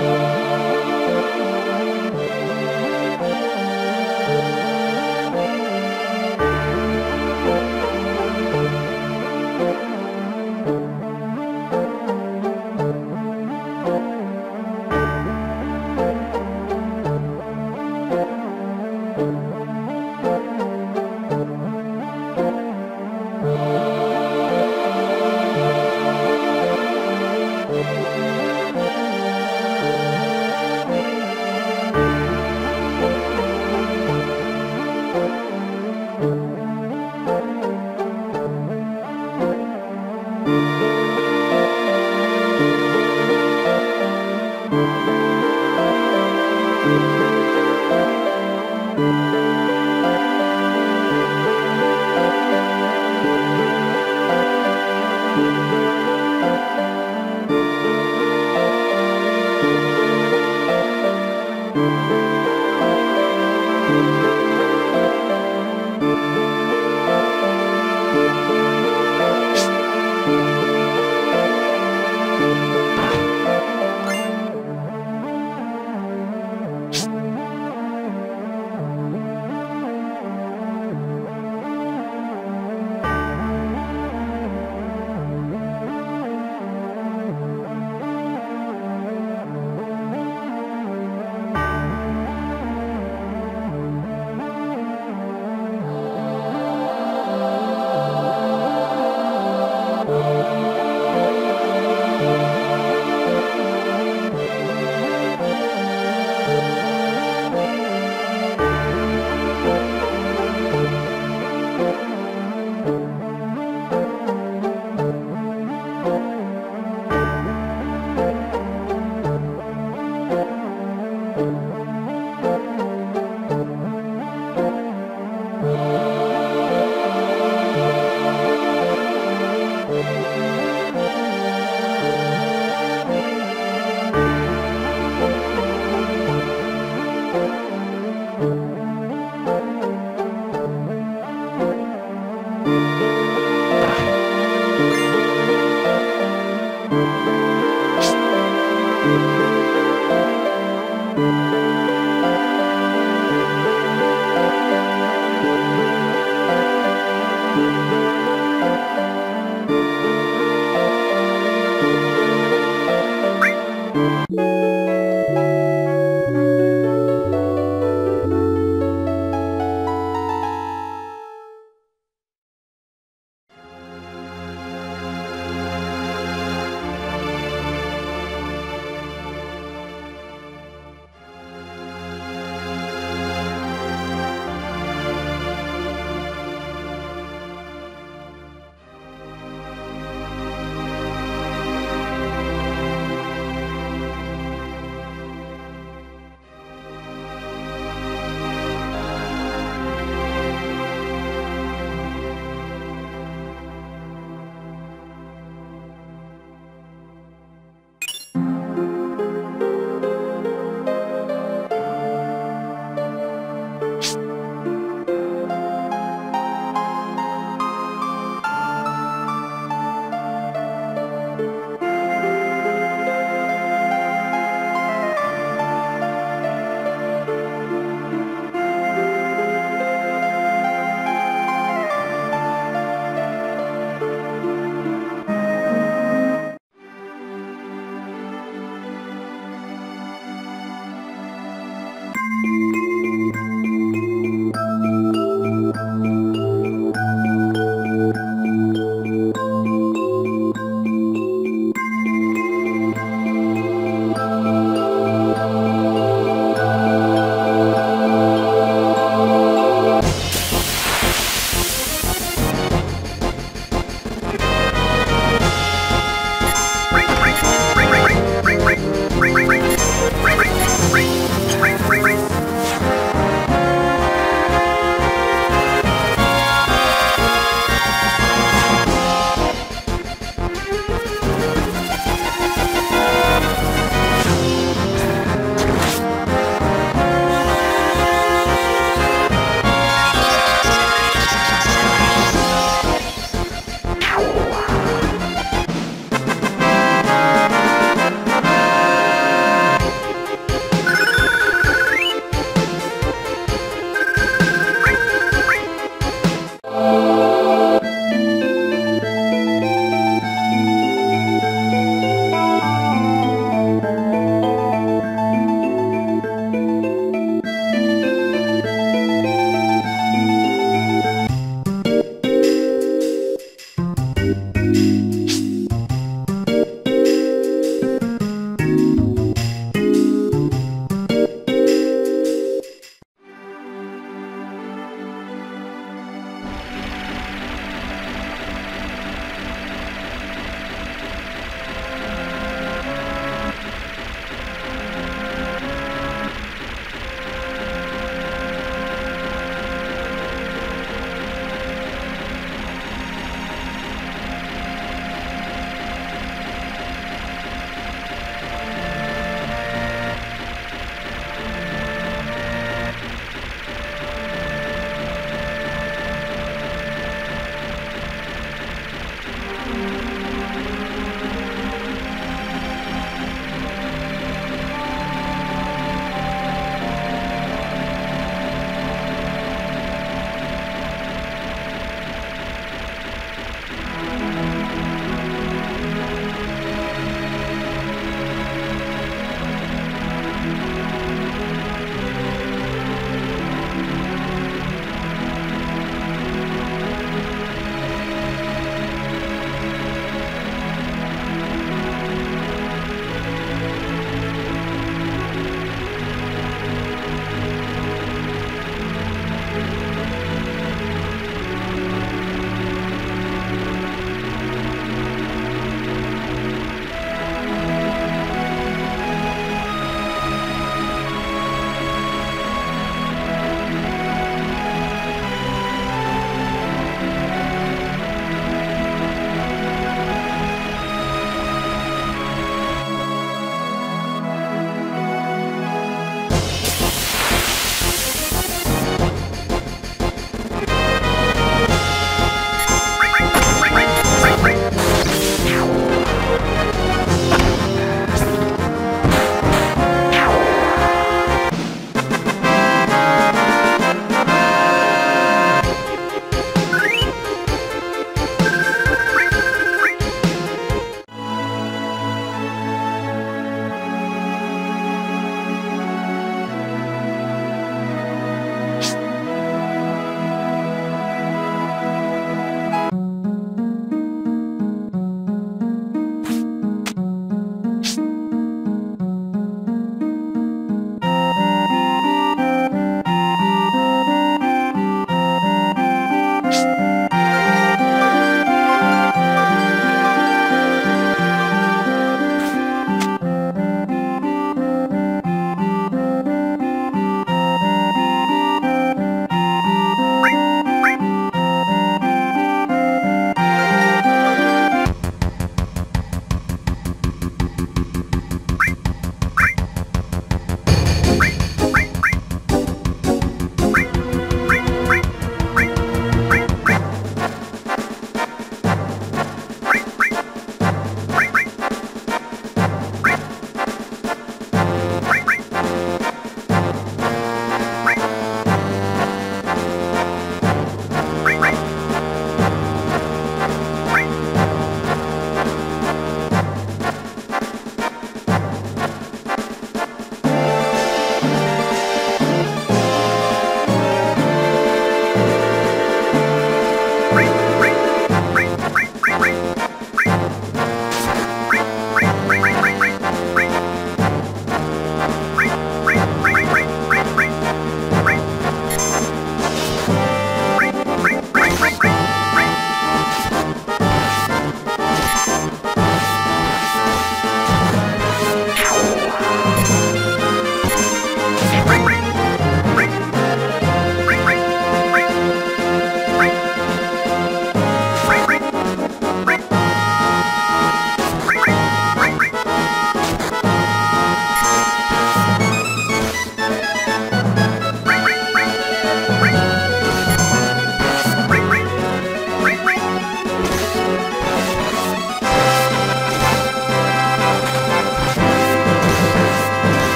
Música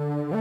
Mm-hmm.